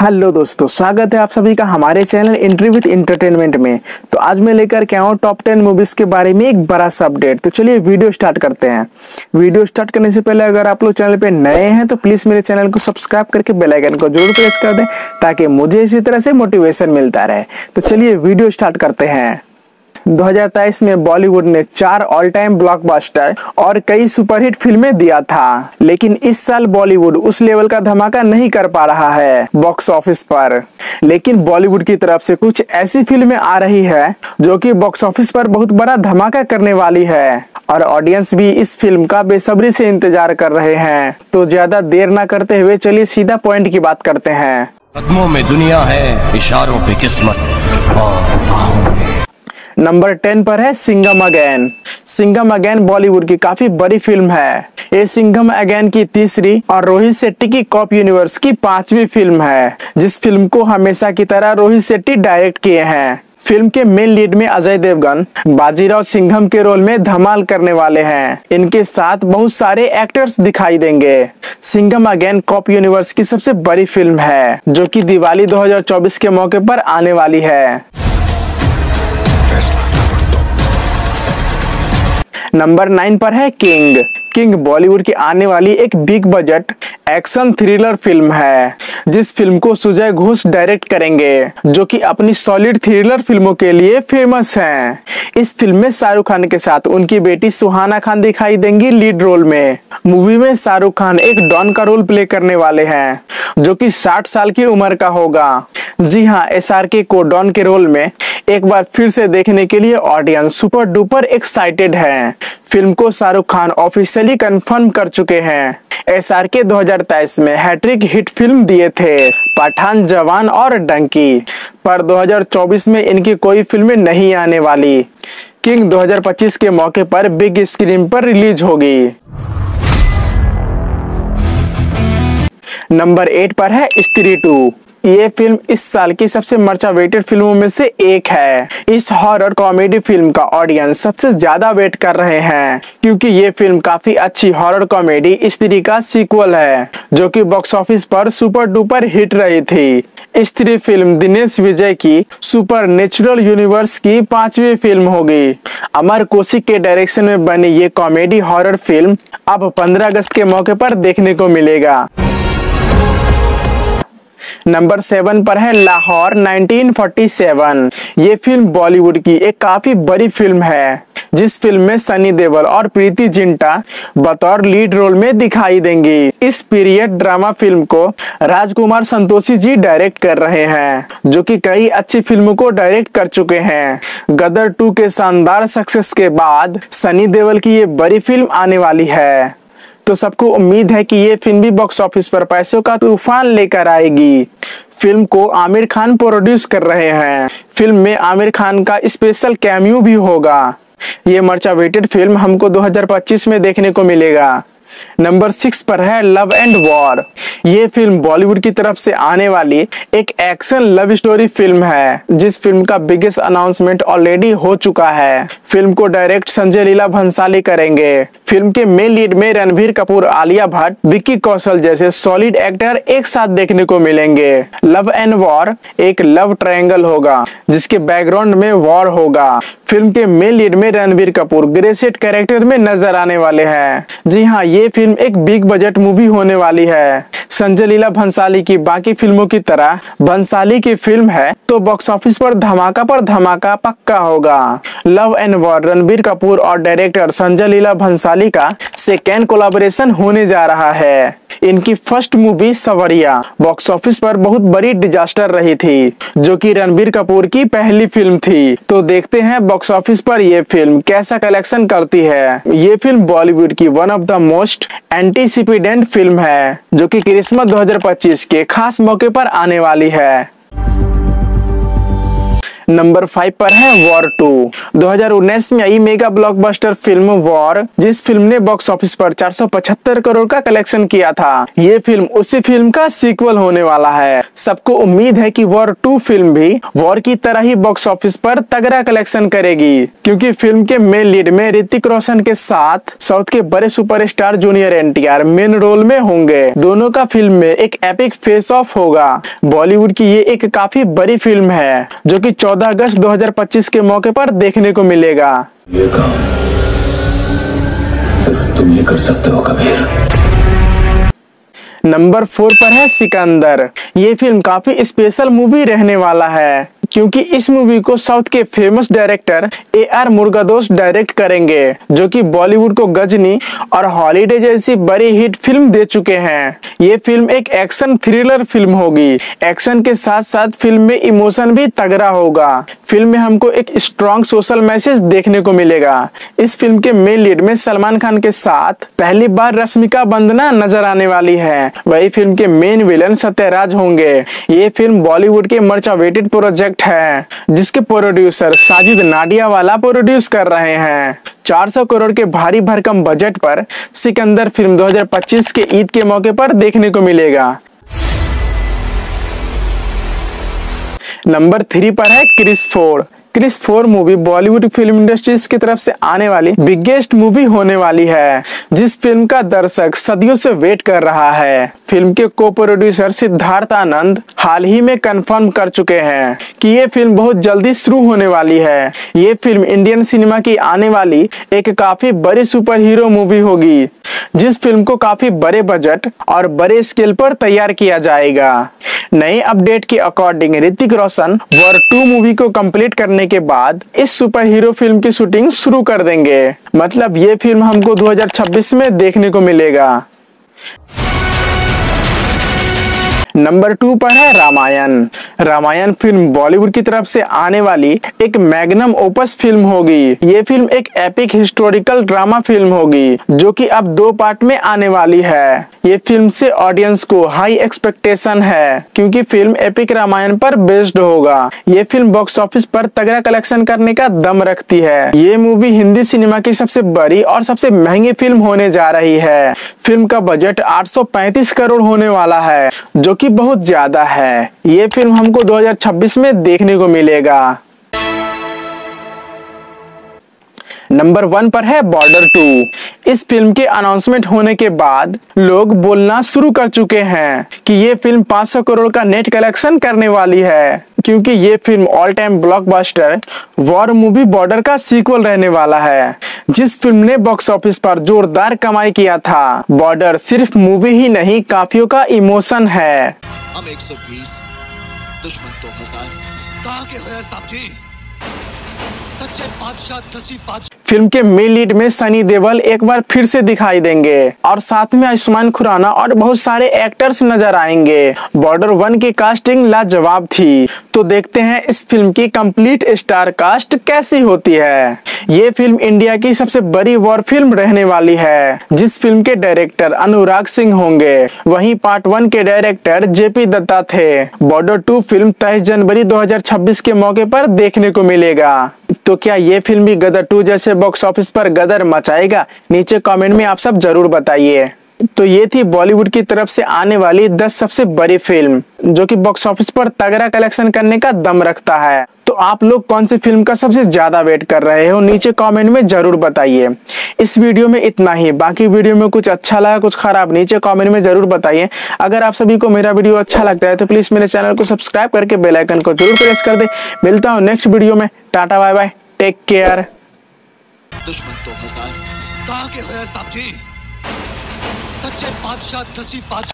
Hello दोस्तों, स्वागत है आप सभी का हमारे चैनल इंट्री विथ इंटरटेनमेंट में। तो आज मैं लेकर के आऊँ टॉप टेन मूवीज़ के बारे में एक बड़ा सा अपडेट तो चलिए वीडियो स्टार्ट करते हैं। वीडियो स्टार्ट करने से पहले अगर आप लोग चैनल पे नए हैं तो प्लीज़ मेरे चैनल को सब्सक्राइब करके बेल आइकन को ज़रूर प्रेस कर दें, ताकि मुझे इसी तरह से मोटिवेशन मिलता रहे। तो चलिए वीडियो स्टार्ट करते हैं। 2023 में बॉलीवुड ने चार ऑल टाइम ब्लॉकबस्टर और कई सुपरहिट फ़िल्में दिया था। लेकिन इस साल बॉलीवुड उस लेवल का धमाका नहीं कर पा रहा है बॉक्स ऑफ़िस पर। लेकिन बॉलीवुड की तरफ़ से कुछ ऐसी फ़िल्में आ रही है जो कि बॉक्स ऑफ़िस पर बहुत बड़ा धमाका करने वाली है। और ऑडियंस भी इस फ़िल्म का बेसब्री से इंतज़ार कर रहे हैं। तो ज़्यादा देर ना करते हुए चलिए सीधा पॉइंट की बात करते हैं। कदमों में दुनिया है, इशारों पे किस्मत। नंबर टेन पर है Singham again. Singham again Bollywood की काफ़ी बड़ी फ़िल्म है। ये सिंगम अगेन की तीसरी और रोहित शेट्टी की कॉप यूनिवर्स की पांचवी फ़िल्म है, जिस फ़िल्म को हमेशा की तरह रोहित शेट्टी डायरेक्ट किए हैं। फ़िल्म के मेन लीड में अजय देवगन, बाजीराव सिंघम के रोल में धमाल करने वाले हैं। इनके साथ बहुत सारे एक्टर्स दिखाई देंगे। सिंघम अगेन कॉप यूनिवर्स की सबसे बड़ी फ़िल्म है, जो कि दिवाली 2024 के मौके पर आने वाली है। नंबर नाइन पर है किंग किंग बॉलीवुड की आने वाली एक big budget action thriller film है, जिस फ़िल्म को सुजय घोष डायरेक्ट करेंगे, जो कि अपनी सॉलिड थ्रिलर फ़िल्मों के लिए फ़ेमस हैं। इस फ़िल्म में शाहरुख खान के साथ उनकी बेटी सुहाना खान दिखाई देंगी लीड रोल में मूवी में शाहरुख खान एक डॉन का रोल प्ले करने वाले हैं, जो कि 60 साल की उम्र का होगा। जी हाँ एस को डॉन के रोल में एक बार फिर से देखने के लिए ऑडियंस सुपर डुपर एक्साइटेड है। फ़िल्म को शाहरुख खान ऑफिशियली कंफर्म कर चुके हैं। एस आर के दो हज़ार तेईस में हैट्रिक हिट फ़िल्म दिए थे, पठान, जवान और डंकी। पर 2024 में इनकी कोई फ़िल्में नहीं आने वाली। किंग 2025 के मौके पर बिग स्क्रीन पर रिलीज़ होगी। नंबर एट पर है स्त्री टू। ये फ़िल्म इस साल की सबसे मर्चा वेटेड फ़िल्मों में से एक है। इस हॉरर कॉमेडी फ़िल्म का ऑडियंस सबसे ज़्यादा वेट कर रहे हैं, क्योंकि ये फ़िल्म काफ़ी अच्छी हॉरर कॉमेडी स्त्री का सीक्वल है, जो कि बॉक्स ऑफ़िस पर सुपर डुपर हिट रही थी। स्त्री फ़िल्म दिनेश विजय की सुपर नेचुरल यूनिवर्स की पांचवी फ़िल्म होगी। अमर कोशिक के डायरेक्शन में बनी ये कॉमेडी हॉरर फ़िल्म अब 15 अगस्त के मौके पर देखने को मिलेगा। नंबर सेवन पर है लाहौर 1947 ये फ़िल्म बॉलीवुड की एक काफ़ी बड़ी फ़िल्म है, जिस फ़िल्म में सनी देवल और प्रीति जिंटा बतौर लीड रोल में दिखाई देंगी। इस पीरियड ड्रामा फ़िल्म को राजकुमार संतोषी जी डायरेक्ट कर रहे हैं, जो कि कई अच्छी फ़िल्मों को डायरेक्ट कर चुके हैं। गदर टू के शानदार सक्सेस के बाद सनी देवल की ये बड़ी फ़िल्म आने वाली है। तो सबको उम्मीद है कि ये फ़िल्म भी बॉक्स ऑफ़िस पर पैसों का तूफ़ान लेकर आएगी। फ़िल्म को आमिर खान प्रोड्यूस कर रहे हैं। फ़िल्म में आमिर खान का स्पेशल कैम्यू भी होगा। ये मर्चावेटेड फ़िल्म हमको 2025 में देखने को मिलेगा। नंबर सिक्स पर है लव एंड वॉर ये फ़िल्म बॉलीवुड की तरफ़ से आने वाली एक एक्शन लव स्टोरी फ़िल्म है, जिस फ़िल्म का बिगेस्ट अनाउंसमेंट ऑलरेडी हो चुका है। फ़िल्म को डायरेक्ट संजय लीला भंसाली करेंगे। फ़िल्म के मेन लीड में रणबीर कपूर, आलिया भट्ट, विक्की कौशल जैसे सॉलिड एक्टर एक साथ देखने को मिलेंगे। लव एंड वॉर एक लव ट्रायंगल होगा, जिसके बैकग्राउंड में वॉर होगा। फ़िल्म के मेन लीड में रणबीर कपूर ग्रेसेट कैरेक्टर में नज़र आने वाले हैं। जी हाँ ये फ़िल्म एक बिग बजट मूवी होने वाली है। संजय लीला भंसाली की बाकी फ़िल्मों की तरह भंसाली की फ़िल्म है तो बॉक्स ऑफ़िस पर धमाका पर धमाका पक्का होगा। Love and war Ranbir Kapoor और डायरेक्टर संजय लीला भंसाली का सेकेंड कोलाबोरेशन होने जा रहा है। इनकी first movie Saawariya. Box office पर बहुत बड़ी डिजास्टर रही थी, जो कि रणबीर कपूर की पहली फ़िल्म थी। तो देखते हैं बॉक्स ऑफ़िस पर यह फ़िल्म कैसा कलेक्शन करती है। ये फ़िल्म बॉलीवुड की one of the most anticipated film है, जो की क्रिसमस 2025 के खास मौके पर आने वाली है। नंबर फाइव पर है वॉर टू। 2019 में आई मेगा ब्लॉकबस्टर फ़िल्म वॉर, जिस फ़िल्म ने बॉक्स ऑफ़िस पर 475 करोड़ का कलेक्शन किया था। ये फ़िल्म उसी फ़िल्म का सीक्वल होने वाला है। सबको उम्मीद है कि वॉर टू फ़िल्म भी वॉर की तरह ही बॉक्स ऑफ़िस पर तगड़ा कलेक्शन करेगी, क्योंकि फ़िल्म के मेन लीड में ऋतिक रोशन के साथ साउथ के बड़े superstar junior NTR main role में होंगे। दोनों का फ़िल्म में एक एपिक फेस ऑफ़ होगा। बॉलीवुड की ये एक काफ़ी बड़ी फ़िल्म है, जो कि 14 अगस्त 2025 के मौके पर देखने को मिलेगा। ये काम सिर्फ़ तुम ही कर सकते हो कबीर। नंबर फोर पर है सिकंदर। ये फ़िल्म काफ़ी स्पेशल मूवी रहने वाला है। क्योंकि इस मूवी को साउथ के famous director A R Murugadoss direct करेंगे, जो कि बॉलीवुड को गजनी और हॉलीडे जैसी बड़ी हिट फ़िल्म दे चुके हैं। ये फ़िल्म एक एक्शन थ्रिलर फ़िल्म होगी। एक्शन के साथ साथ फ़िल्म में इमोशन भी तगड़ा होगा। फ़िल्म में हमको एक स्ट्रॉन्ग सोशल मैसेज देखने को मिलेगा। इस फ़िल्म के मेन लीड में सलमान खान के साथ पहली बार रश्मिका बंदना नज़र आने वाली है। वही फ़िल्म के मेन विलन सत्यराज होंगे। ये फ़िल्म बॉलीवुड के मर्च वेटेड प्रोजेक्ट है। जिसके producer Sajid Nadiadwala produce कर रहे हैं। 400 करोड़ के भारी भरकम बजट पर सिकंदर फ़िल्म 2025 के ईद के मौके पर देखने को मिलेगा। नंबर थ्री पर है Krrish four Krrish four movie Bollywood film industries की तरफ़ से आने वाली बिगेस्ट मूवी होने वाली है, जिस फ़िल्म का दर्शक सदियों से वेट कर रहा है। फ़िल्म के को प्रोड्यूसर सिद्धार्थ आनंद हाल ही में कंफर्म कर चुके हैं कि ये फ़िल्म बहुत जल्दी शुरू होने वाली है। ये फ़िल्म इंडियन सिनेमा की आने वाली एक काफ़ी बड़ी सुपर हीरो मूवी होगी, जिस फ़िल्म को काफ़ी बड़े बजट और बड़े स्केल पर तैयार किया जाएगा। नए अपडेट के according Hrithik Roshan war two movie को कंप्लीट करने के बाद इस सुपर हीरो फ़िल्म की शूटिंग शुरू कर देंगे। मतलब ये फ़िल्म हमको 2026 में देखने को मिलेगा। नंबर टू पर है रामायण। रामायण फ़िल्म बॉलीवुड की तरफ़ से आने वाली एक मैग्नम ओपस फ़िल्म होगी। ये फ़िल्म एक एपिक हिस्टोरिकल ड्रामा फ़िल्म होगी, जो कि अब दो पार्ट में आने वाली है। ये फ़िल्म से ऑडियंस को हाई एक्सपेक्टेशन है, क्योंकि फ़िल्म एपिक रामायण पर बेस्ड होगा। ये फ़िल्म बॉक्स ऑफ़िस पर तगड़ा कलेक्शन करने का दम रखती है। ये मूवी हिंदी सिनेमा की सबसे बड़ी और सबसे महँगी फ़िल्म होने जा रही है। फ़िल्म का बजट 835 करोड़ होने वाला है, जो कि बहुत ज़्यादा है। ये फ़िल्म हमको 2026 में देखने को मिलेगा। नंबर वन पर है बॉर्डर टू। इस फ़िल्म के अनाउंसमेंट होने के बाद लोग बोलना शुरू कर चुके हैं कि ये फ़िल्म 500 करोड़ का नेट कलेक्शन करने वाली है। क्योंकि ये film all time blockbuster war movie border का सीक्वल रहने वाला है। जिस फ़िल्म ने बॉक्स ऑफ़िस पर जोरदार कमाई किया था बॉर्डर सिर्फ़ मूवी ही नहीं, काफियों का इमोशन है। हम 120 दुश्मन तो हज़ार। सच्चे बादशाह फ़िल्म के मेन लीड में सनी देवल एक बार फिर से दिखाई देंगे और साथ में आयुष्मान खुराना और बहुत सारे एक्टर्स नज़र आएँगे। बॉर्डर वन की कास्टिंग लाजवाब थी। तो देखते हैं इस फ़िल्म की कंप्लीट स्टार कास्ट कैसी होती है। ये फ़िल्म इंडिया की सबसे बड़ी वॉर फ़िल्म रहने वाली है। जिस फ़िल्म के डायरेक्टर अनुराग सिंह होंगे। वहीं पार्ट वन के डायरेक्टर जेपी दत्ता थे। बॉर्डर टू फ़िल्म तेईस जनवरी 2026 के मौके पर देखने को मिलेगा। तो क्या ये फ़िल्म भी गदर टू जैसे बॉक्स ऑफ़िस पर गदर मचाएगा? नीचे कमेंट में आप सब ज़रूर बताइए। तो ये थी बॉलीवुड की तरफ़ से आने वाली 10 सबसे बड़ी फ़िल्म, जो कि बॉक्स ऑफ़िस पर तगड़ा कलेक्शन करने का दम रखता है। तो आप लोग कौन सी फ़िल्म का सबसे ज़्यादा वेट कर रहे हो, नीचे कमेंट में ज़रूर बताइए। इस वीडियो में इतना ही, बाकी वीडियो में कुछ अच्छा लगा, कुछ खराब, नीचे कमेंट में ज़रूर बताइए। अगर आप सभी को मेरा वीडियो अच्छा लगता है तो प्लीज़ मेरे चैनल को सब्सक्राइब करके बेलाइकन को ज़रूर प्रेस कर दे। मिलता हूँ नेक्स्ट वीडियो में। Tata bye bye take care दुश्मन दो हज़ार सच्चे बादशाह दसवीं बादशाह।